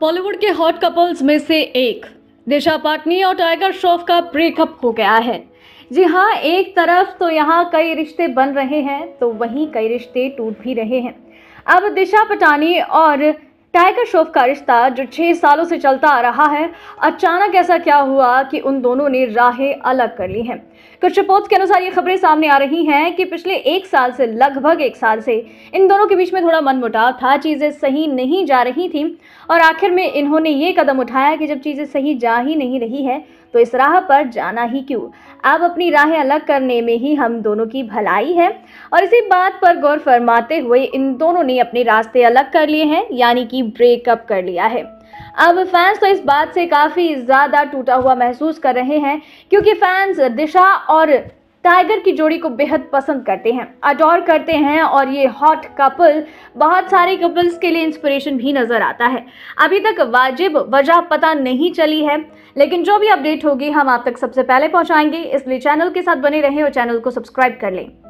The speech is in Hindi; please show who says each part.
Speaker 1: बॉलीवुड के हॉट कपल्स में से एक दिशा पाटनी और टाइगर श्रॉफ का ब्रेकअप हो गया है। जी हाँ एक तरफ़ तो यहाँ कई रिश्ते बन रहे हैं तो वहीं कई रिश्ते टूट भी रहे हैं। अब दिशा पटानी और टाइगर श्रॉफ का रिश्ता जो छह सालों से चलता आ रहा है, अचानक ऐसा क्या हुआ कि उन दोनों ने राहें अलग कर ली हैं? कुछ रिपोर्ट्स के अनुसार ये खबरें सामने आ रही हैं कि पिछले एक साल से, लगभग एक साल से, इन दोनों के बीच में थोड़ा मनमुटाव था, चीज़ें सही नहीं जा रही थी। और आखिर में इन्होंने ये कदम उठाया कि जब चीज़ें सही जा ही नहीं रही है तो इस राह पर जाना ही क्यों? अब अपनी राहें अलग करने में ही हम दोनों की भलाई है। और इसी बात पर गौर फरमाते हुए इन दोनों ने अपने रास्ते अलग कर लिए हैं, यानी कि ब्रेकअप कर लिया है। अब फैंस तो इस बात से काफ़ी ज़्यादा टूटा हुआ महसूस कर रहे हैं, क्योंकि फैंस दिशा और टाइगर की जोड़ी को बेहद पसंद करते हैं अडोर करते हैं और ये हॉट कपल बहुत सारे कपल्स के लिए इंस्पिरेशन भी नज़र आता है। अभी तक वाजिब वजह पता नहीं चली है, लेकिन जो भी अपडेट होगी हम आप तक सबसे पहले पहुंचाएँगे। इसलिए चैनल के साथ बने रहें और चैनल को सब्सक्राइब कर लें।